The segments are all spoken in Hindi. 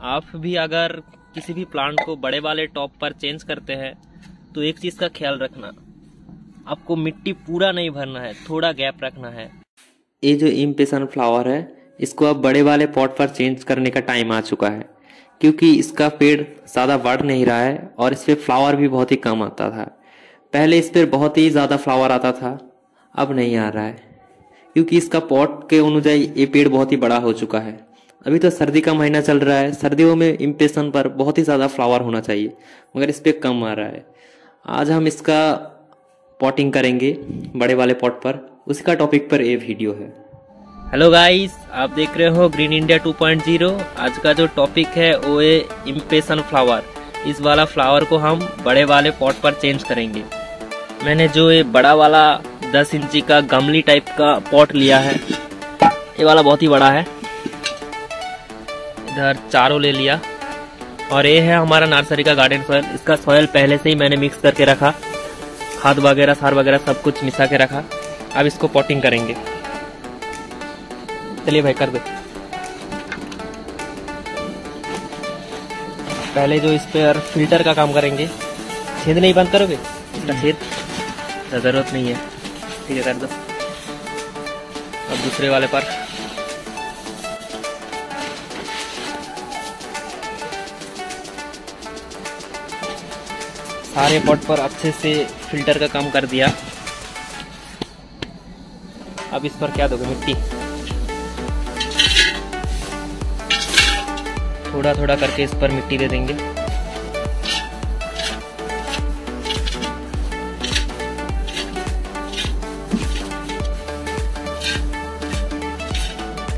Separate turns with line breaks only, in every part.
आप भी अगर किसी भी प्लांट को बड़े वाले टॉप पर चेंज करते हैं तो एक चीज़ का ख्याल रखना, आपको मिट्टी पूरा नहीं भरना है, थोड़ा गैप रखना है। ये जो इम्पेशन फ्लावर है, इसको अब बड़े वाले पॉट पर चेंज करने का टाइम आ चुका है, क्योंकि इसका पेड़ ज़्यादा बढ़ नहीं रहा है और इस पर फ्लावर भी बहुत ही कम आता था। पहले इस पर बहुत ही ज़्यादा फ्लावर आता था, अब नहीं आ रहा है, क्योंकि इसका पॉट के अनुजाई ये पेड़ बहुत ही बड़ा हो चुका है। अभी तो सर्दी का महीना चल रहा है। सर्दियों में इम्प्रेशन पर बहुत ही ज़्यादा फ्लावर होना चाहिए, मगर इस पर कम आ रहा है। आज हम इसका पॉटिंग करेंगे, बड़े वाले पॉट पर। उसका टॉपिक पर ये वीडियो है। हेलो गाइस आप देख रहे हो ग्रीन इंडिया 2.0 आज का जो टॉपिक है, वो है इम्प्रेशन फ्लावर इस वाला फ्लावर को हम बड़े वाले पॉट पर चेंज करेंगे। मैंने जो ये बड़ा वाला 10 इंची का गमली टाइप का पॉट लिया है, ये वाला बहुत ही बड़ा है। इधर चारों ले लिया। और ये है हमारा नर्सरी का गार्डन सॉयल इसका सॉयल पहले से ही मैंने मिक्स करके रखा। खाद वगैरह, सार वगैरह सब कुछ मिसा के रखा। अब इसको पॉटिंग करेंगे। चलिए भाई, कर दे। पहले जो इस पर फ़िल्टर का काम करेंगे। छेद नहीं बंद करोगे? छेद? ज़रूरत नहीं है। ठीक है, कर दो। अब दूसरे वाले पर। सारे पॉट पर अच्छे से फ़िल्टर का काम कर दिया। अब इस पर क्या दोगे, मिट्टी? थोड़ा थोड़ा करके इस पर मिट्टी दे देंगे।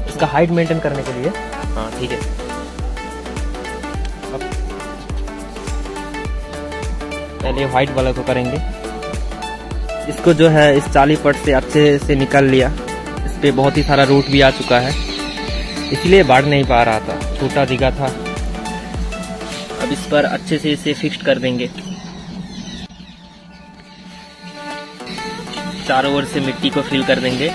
इसका हाइट मेंटेन करने के लिए। हाँ ठीक है। पहले व्हाइट वाला को करेंगे। इसको जो है, इस चाली पट से अच्छे से निकाल लिया। इस पर बहुत ही सारा रूट भी आ चुका है। इसलिए बाढ़ नहीं पा रहा था, छोटा दिखा था। अब इस पर अच्छे से इसे फिक्स कर देंगे। चारों ओर से मिट्टी को फिल कर देंगे।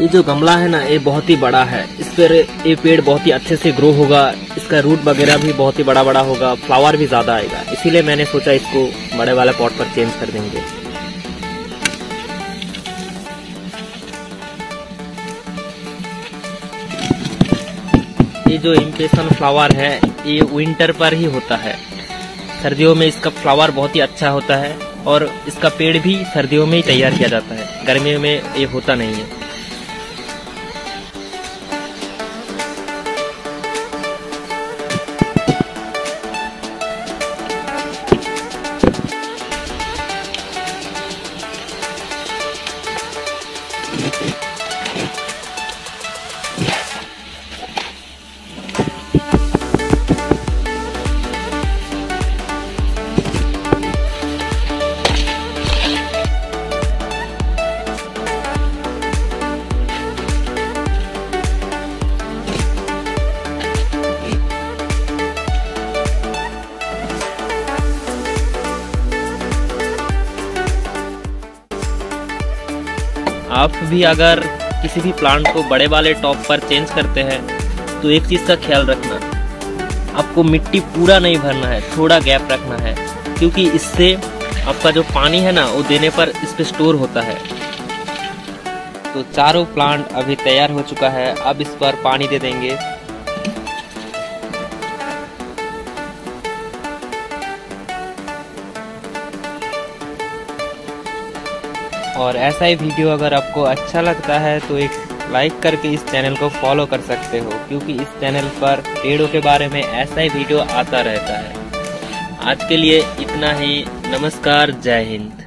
ये जो गमला है ना, ये बहुत ही बड़ा है। इस पर ये पेड़ बहुत ही अच्छे से ग्रो होगा। इसका रूट वगैरह भी बहुत ही बड़ा बड़ा होगा। फ्लावर भी ज़्यादा आएगा। इसीलिए मैंने सोचा इसको बड़े वाले पॉट पर चेंज कर देंगे। ये जो इम्प्रेशन फ्लावर है, ये विंटर पर ही होता है। सर्दियों में इसका फ्लावर बहुत ही अच्छा होता है और इसका पेड़ भी सर्दियों में ही तैयार किया जाता है। गर्मियों में ये होता नहीं है। आप भी अगर किसी भी प्लांट को बड़े वाले टॉप पर चेंज करते हैं तो एक चीज़ का ख्याल रखना, आपको मिट्टी पूरा नहीं भरना है, थोड़ा गैप रखना है, क्योंकि इससे आपका जो पानी है ना, वो देने पर इस पर स्टोर होता है। तो चारों प्लांट अभी तैयार हो चुका है, अब इस पर पानी दे देंगे। और ऐसा ही वीडियो अगर आपको अच्छा लगता है तो एक लाइक करके इस चैनल को फॉलो कर सकते हो, क्योंकि इस चैनल पर पेड़ों के बारे में ऐसा ही वीडियो आता रहता है। आज के लिए इतना ही। नमस्कार, जय हिंद।